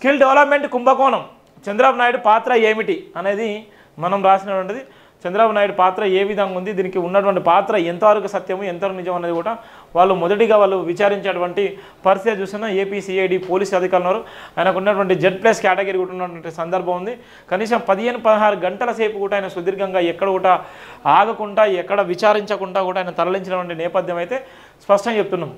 Skill development కుంభకోణం. చంద్రబాబు నాయుడు పాత్ర ఏమిటి అనేది మనం రాసినటువంటిది. చంద్రబాబు నాయుడు పాత్ర ఏ విధంగా ఉంది దీనికి ఉన్నటువంటి పాత్ర ఎంతవరకు సత్యము ఎంతవరకు నిజం అనేది కూడా వాళ్ళు మొదటిగా వాళ్ళు విచారించేటువంటి పరిస్థితి చూసిన ఏపీసీఐడి పోలీసు అధికారులు ఉన్నారు. ఆయనకు ఉన్నటువంటి జెడ్ ప్లస్ కేటగిరీ కూడా ఉన్నటువంటి సందర్భం ఉంది. కనీసం పదిహేను పదహారు గంటల సేపు కూడా ఆయన సుదీర్ఘంగా ఎక్కడ కూడా ఆగకుండా ఎక్కడ విచారించకుండా కూడా ఆయన తరలించినటువంటి నేపథ్యం అయితే స్పష్టంగా చెప్తున్నాం.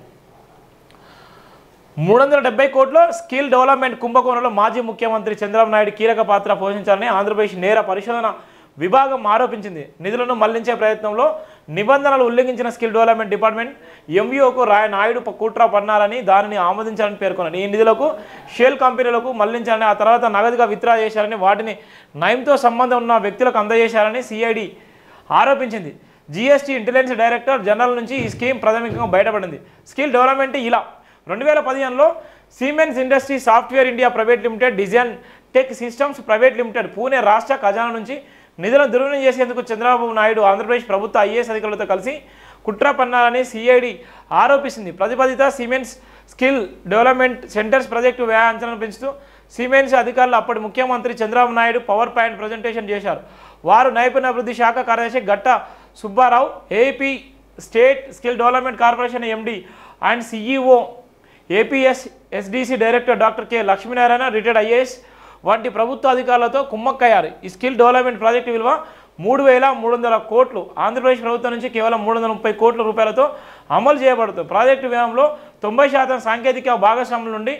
మూడు వందల డెబ్బై కోట్ల స్కిల్ డెవలప్మెంట్ కుంభకోణంలో మాజీ ముఖ్యమంత్రి చంద్రబాబు నాయుడు కీలక పాత్ర పోషించాలని ఆంధ్రప్రదేశ్ నేర పరిశోధన విభాగం ఆరోపించింది. నిధులను మళ్ళించే ప్రయత్నంలో నిబంధనలు ఉల్లంఘించిన స్కిల్ డెవలప్మెంట్ డిపార్ట్మెంట్ ఎంఈఓకు రాయ నాయుడు ప- కుట్ర పన్నారని దానిని ఆమోదించాలని పేర్కొన్నారు ఈ నిధులకు షేల్ కంపెనీలకు మళ్ళించాలని ఆ తర్వాత నగదుగా విత్డ్రా చేశారని వాటిని నయంతో సంబంధం ఉన్న వ్యక్తులకు అందజేశారని సిఐడి ఆరోపించింది. జీఎస్టీ ఇంటెలిజెన్స్ డైరెక్టర్ జనరల్ నుంచి ఈ స్కీమ్ ప్రాథమికంగా బయటపడింది. స్కిల్ డెవలప్మెంట్ ఇలా రెండు వేల పదిహేనులో Siemens industry software India private limited design tech systems private limited Pune రాష్ట్ర ఖజానా నుంచి నిధులను దుర్వినియోగం చేసేందుకు చంద్రబాబు నాయుడు ఆంధ్రప్రదేశ్ ప్రభుత్వ ఐఏఎస్ అధికారులతో కలిసి కుట్ర పన్నారని సిఐడి ఆరోపిస్తుంది. ప్రతిపాదిత Siemens skill development centres project వ్యయ అంచనాను పెంచుతూ సిమెంట్స్ అధికారులు అప్పటి ముఖ్యమంత్రి Chandrababu Naidu power point presentation చేశారు. వారు నైపుణ్యాభివృద్ధి శాఖ కార్యదర్శి Gatta Subbarao AP state skill development corporation MD and CEO APS SDC director doctor K Lakshminarayana retired IAS వంటి ప్రభుత్వ అధికారులతో కుమ్మక్కయ్యారు. ఈ స్కిల్ డెవలప్మెంట్ ప్రాజెక్టు విలువ మూడు వేల మూడు వందల కోట్లు. ఆంధ్రప్రదేశ్ ప్రభుత్వం నుంచి కేవలం మూడు వందల ముప్పై కోట్ల రూపాయలతో అమలు చేయబడుతుంది. ప్రాజెక్టు వ్యయంలో తొంభై శాతం సాంకేతిక భాగస్వాముల నుండి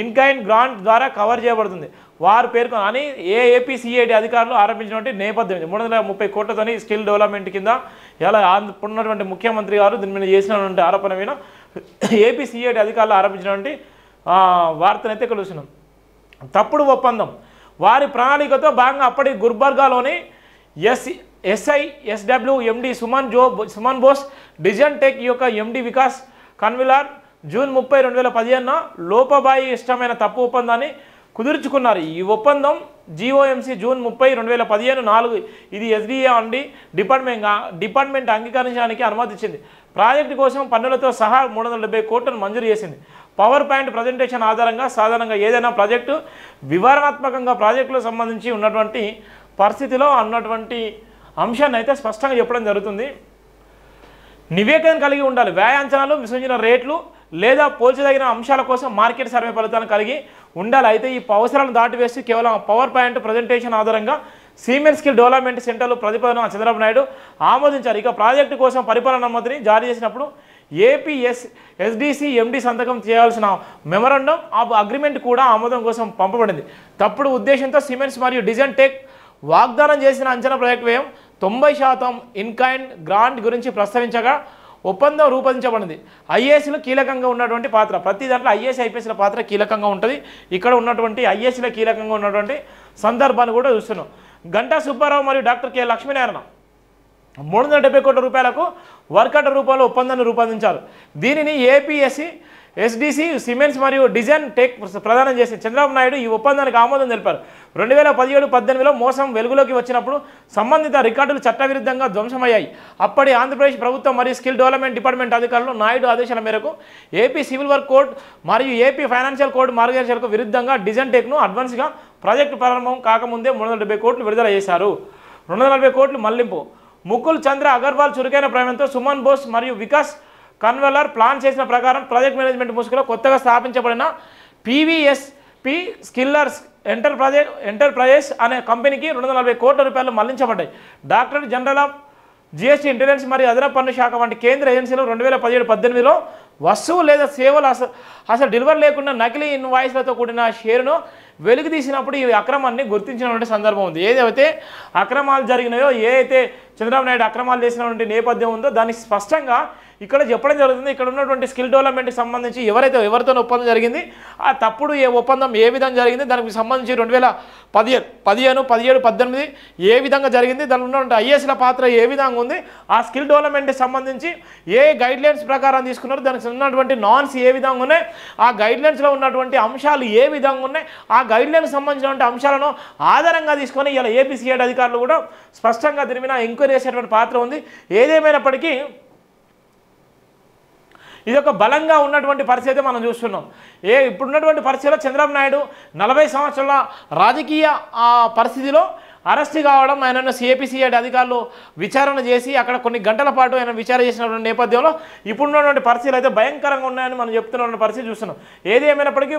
ఇన్కైన్ గ్రాంట్ ద్వారా కవర్ చేయబడుతుంది. వారు పేర్కొన్న అని ఏ అధికారులు ఆరంభించినటువంటి నేపథ్యం మూడు వందల ముప్పై కోట్లతోని స్కిల్ డెవలప్మెంట్ కింద ఇలా ఆంధ్ర ఉన్నటువంటి ముఖ్యమంత్రి గారు దీని మీద చేసినటువంటి ఆరోపణ మీద ఏపీ సిఐటి అధికారులు ఆరంభించినటువంటి ఆ, వార్తనైతే ఇక్కడ చూసినాం. తప్పుడు ఒప్పందం. వారి ప్రణాళికతో భాగంగా అప్పటి గుర్బర్గాలోని S SI SW MD Suman జో సుమన్ బోస్ డిజైన్ టెక్ యొక్క ఎండి వికాస్ కన్విలార్ జూన్ ముప్పై రెండు వేల పదిహేనున లోపబాయి ఇష్టమైన తప్పు ఒప్పందాన్ని కుదుర్చుకున్నారు. ఈ ఒప్పందం జీఓఎంసీ జూన్ ముప్పై రెండు వేల పదిహేను నాలుగు ఇది ఎస్డిఏ అండి డిపార్ట్మెంట్ డిపార్ట్మెంట్ అంగీకరించడానికి అనుమతిచ్చింది ప్రాజెక్టు కోసం పన్నులతో సహా మూడు వందల డెబ్బై కోట్లను మంజూరు చేసింది. పవర్ పాయింట్ ప్రజెంటేషన్ ఆధారంగా సాధారణంగా ఏదైనా ప్రాజెక్టు వివరణాత్మకంగా ప్రాజెక్టులకు సంబంధించి ఉన్నటువంటి పరిస్థితిలో ఉన్నటువంటి అంశాన్ని అయితే స్పష్టంగా చెప్పడం జరుగుతుంది. నివేదన కలిగి ఉండాలి. వ్యాయాంచనాలు అంచనాలు రేట్లు లేదా పోల్చదగిన అంశాల కోసం మార్కెట్ సర్వే ఫలితాలను కలిగి ఉండాలి. అయితే ఈ అవసరాలను దాటివేసి కేవలం పవర్ పాయింట్ ప్రజెంటేషన్ ఆధారంగా సీమెన్ స్కిల్ డెవలప్మెంట్ సెంటర్లు ప్రతిపాదన చంద్రబాబు నాయుడు ఆమోదించారు. ఇక ప్రాజెక్టు కోసం పరిపాలన అనుమతిని జారీ చేసినప్పుడు ఏపీఎస్ ఎస్డిసి ఎండి సంతకం చేయాల్సిన మెమరాండం ఆఫ్ అగ్రిమెంట్ కూడా ఆమోదం కోసం పంపబడింది. తప్పుడు ఉద్దేశంతో సిమెంట్స్ మరియు డిజైన్ టెక్ వాగ్దానం చేసిన అంచనా ప్రాజెక్ట్ వ్యయం తొంభై శాతం ఇన్కైండ్ గ్రాంట్ గురించి ప్రస్తావించగా ఒప్పందం రూపొందించబడింది. ఐఏఎస్లో కీలకంగా ఉన్నటువంటి పాత్ర. ప్రతి దాంట్లో ఐఏఎస్ ఐపీఎస్ల పాత్ర కీలకంగా ఉంటుంది. ఇక్కడ ఉన్నటువంటి ఐఏఎస్లో కీలకంగా ఉన్నటువంటి సందర్భాన్ని కూడా చూస్తున్నాం. గంటా సుబ్బారావు మరియు డాక్టర్ కె లక్ష్మీనారాయణ మూడు వందల డెబ్బై కోట్ల రూపాయలకు వర్కౌట్ రూపంలో ఒప్పందాన్ని రూపొందించారు. దీనిని ఏపీఎస్సి ఎస్డిసి సిమెంట్స్ మరియు డిజైన్ టెక్ ప్రదానం చేసిన చంద్రబాబు నాయుడు ఈ ఒప్పందానికి ఆమోదం తెలిపారు. రెండు వేల పదిహేడు పద్దెనిమిదిలో మోసం వెలుగులోకి వచ్చినప్పుడు సంబంధిత రికార్డులు చట్టవిరుద్ధంగా ధ్వంసమయ్యాయి. అప్పటి ఆంధ్రప్రదేశ్ ప్రభుత్వం మరియు స్కిల్ డెవలప్మెంట్ డిపార్ట్మెంట్ అధికారులు నాయుడు ఆదేశాల మేరకు ఏపీ సివిల్ వర్క్ కోడ్ మరియు ఏపీ ఫైనాన్షియల్ కోడ్ మార్గదర్శకాలకు విరుద్ధంగా డిజైన్ టెక్ను అడ్వాన్స్గా ప్రాజెక్టు ప్రారంభం కాకముందే మూడు వందల డెబ్బై కోట్లు విడుదల చేశారు. రెండు వందల నలభై కోట్లు మళ్ళింపు. ముకుల్ చంద్ర అగర్వాల్ చురుకైన ప్రయాణంతో సుమన్ బోస్ మరియు వికాస్ కన్వెలర్ ప్లాన్ చేసిన ప్రకారం ప్రాజెక్ట్ మేనేజ్మెంట్ ముసుగులో కొత్తగా స్థాపించబడిన పీవీఎస్పి స్కిల్లర్స్ ఎంటర్ప్రైజెస్ ఎంటర్ప్రైజెస్ అనే కంపెనీకి రెండు వందల నలభై కోట్ల రూపాయలు మళ్ళించబడ్డాయి. Doctor general of GST intelligence మరియు అదనపు పన్ను శాఖ వంటి కేంద్ర ఏజెన్సీలు రెండు వేల పదిహేడు పద్దెనిమిదిలో వస్తువు లేదా సేవలు అసలు అసలు డెలివరీ లేకుండా నకిలీ ఇన్వాయిస్లతో కూడిన షేరును వెలుగు తీసినప్పుడు ఈ అక్రమాన్ని గుర్తించినటువంటి సందర్భం ఉంది. ఏదైతే అక్రమాలు జరిగినాయో ఏ అయితే చంద్రబాబు నాయుడు అక్రమాలు చేసినటువంటి నేపథ్యం ఉందో దాన్ని స్పష్టంగా ఇక్కడ చెప్పడం జరుగుతుంది ఇక్కడ ఉన్నటువంటి స్కిల్ డెవలప్మెంట్కి సంబంధించి ఎవరైతే ఎవరితో ఒప్పందం జరిగింది ఆ తప్పుడు ఏ ఒప్పందం ఏ విధంగా జరిగింది దానికి సంబంధించి రెండు వేల పదిహేను పదిహేను పదిహేడు పద్దెనిమిది ఏ విధంగా జరిగింది దానిలో ఉన్నటువంటి ఐఏఎస్ల పాత్ర ఏ విధంగా ఉంది ఆ స్కిల్ డెవలప్మెంట్కి సంబంధించి ఏ గైడ్ లైన్స్ ప్రకారం తీసుకున్నారు దానికి ఉన్నటువంటి నాన్స్ ఏ విధంగా ఉన్నాయి ఆ గైడ్ లైన్స్లో ఉన్నటువంటి అంశాలు ఏ విధంగా ఉన్నాయి ఆ గైడ్లైన్కి సంబంధించినటువంటి అంశాలను ఆధారంగా తీసుకొని ఇలా ఏపీసీఐడి అధికారులు కూడా స్పష్టంగా దీని మీద ఎంక్వైరీ చేసేటువంటి పాత్ర ఉంది. ఏదేమైనప్పటికీ ఇది ఒక బలంగా ఉన్నటువంటి పరిస్థితి అయితే మనం చూస్తున్నాం. ఏ ఇప్పుడున్నటువంటి పరిస్థితిలో చంద్రబాబు నాయుడు నలభై సంవత్సరాల రాజకీయ పరిస్థితిలో అరెస్ట్ కావడం ఆయనను సిఏపిసిఐడి అధికారులు విచారణ చేసి అక్కడ కొన్ని గంటల పాటు ఆయన విచారణ చేసినటువంటి నేపథ్యంలో ఇప్పుడున్నటువంటి పరిస్థితులు అయితే భయంకరంగా ఉన్నాయని మనం చెప్తున్నటువంటి పరిస్థితి చూస్తున్నాం. ఏది ఏమైనప్పటికీ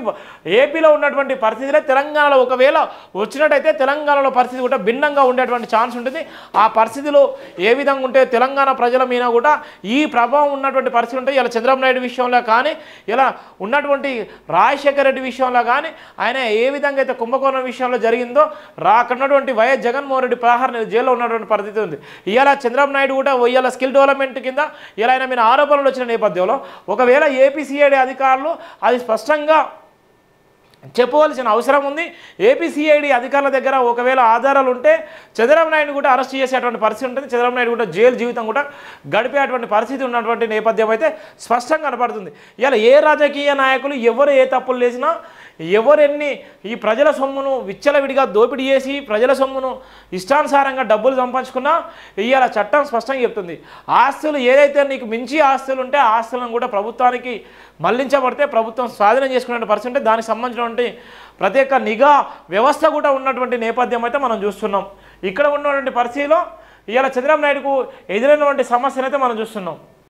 ఏపీలో ఉన్నటువంటి పరిస్థితులే తెలంగాణలో ఒకవేళ వచ్చినట్టయితే తెలంగాణలో పరిస్థితి కూడా భిన్నంగా ఉండేటువంటి ఛాన్స్ ఉంటుంది. ఆ పరిస్థితులు ఏ విధంగా ఉంటే తెలంగాణ ప్రజల మీద కూడా ఈ ప్రభావం ఉన్నటువంటి పరిస్థితి ఉంటాయి. ఇలా చంద్రబాబు నాయుడు విషయంలో కానీ ఇలా ఉన్నటువంటి రాజశేఖర రెడ్డి విషయంలో కానీ ఆయన ఏ విధంగా అయితే కుంభకోణం విషయంలో జరిగిందో రా అక్కడ ఉన్నటువంటి వైఎస్ జగన్మోహన్ రెడ్డి పదహారు నెలలు జైల్లో ఉన్నటువంటి పరిస్థితి ఉంది. ఇవాళ చంద్రబాబు నాయుడు కూడా ఇవాళ స్కిల్ డెవలప్మెంట్ కింద ఇలా ఆయన మీద ఆరోపణలు వచ్చిన నేపథ్యంలో ఒకవేళ ఏపీసీఐడి అధికారులు అది స్పష్టంగా చెప్పవలసిన అవసరం ఉంది. ఏపీసీఐడి అధికారుల దగ్గర ఒకవేళ ఆధారాలు ఉంటే చంద్రబాబు నాయుడు కూడా అరెస్ట్ చేసేటువంటి పరిస్థితి ఉంటుంది. చంద్రబాబు నాయుడు కూడా జైలు జీవితం కూడా గడిపేటువంటి పరిస్థితి ఉన్నటువంటి నేపథ్యం అయితే స్పష్టంగా కనపడుతుంది. ఇలా ఏ రాజకీయ నాయకులు ఎవరు ఏ తప్పులు చేసినా ఎవరెన్ని ఈ ప్రజల సొమ్మును విచ్చలవిడిగా దోపిడీ చేసి ప్రజల సొమ్మును ఇష్టానుసారంగా డబ్బులు సంపాదించుకున్నా ఇవాళ చట్టం స్పష్టంగా చెప్తుంది. ఆస్తులు ఏదైతే నీకు మించి ఆస్తులు ఉంటే ఆస్తులను కూడా ప్రభుత్వానికి మళ్ళించబడితే ప్రభుత్వం స్వాధీనం చేసుకునే పరిస్థితి ఉంటే దానికి సంబంధించినటువంటి ప్రత్యేక నిఘా వ్యవస్థ కూడా ఉన్నటువంటి నేపథ్యం అయితే మనం చూస్తున్నాం. ఇక్కడ ఉన్నటువంటి పరిస్థితిలో ఇవాళ చంద్రబాబు నాయుడుకు ఎదురైనటువంటి సమస్యనైతే మనం చూస్తున్నాం.